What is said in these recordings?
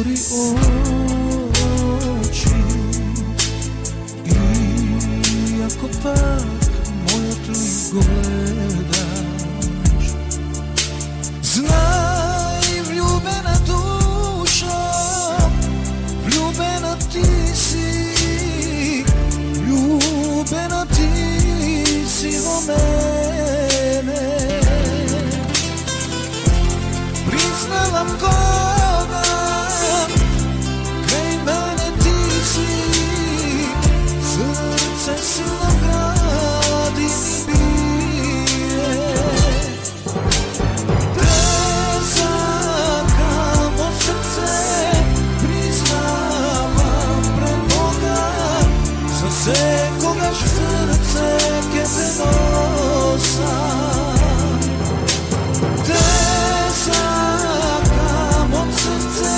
Otvori oči I ako pak moja tu serce, kiedy nosa Te samo srce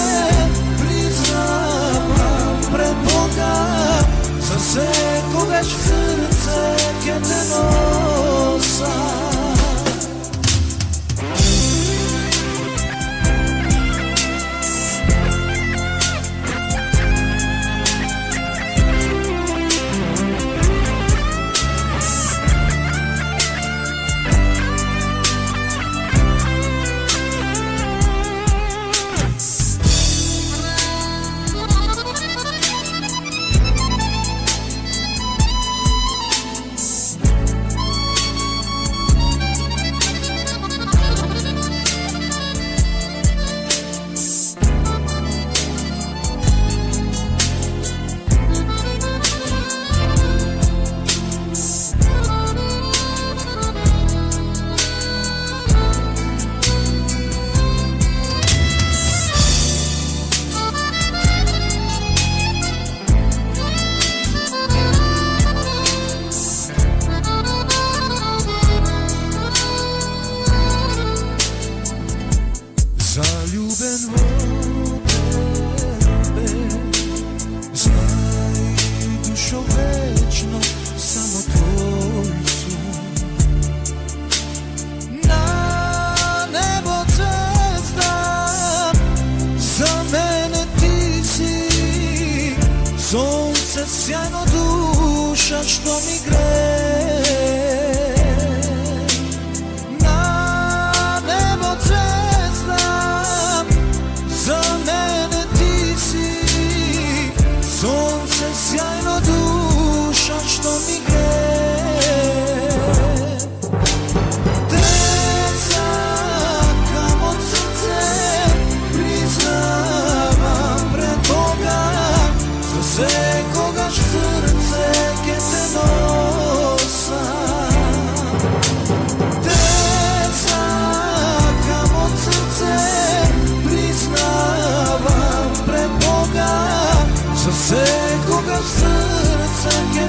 priznavam pred Boga Za se kogač v srce, sjajno duša što mi gre σε έχω καψέρετσα και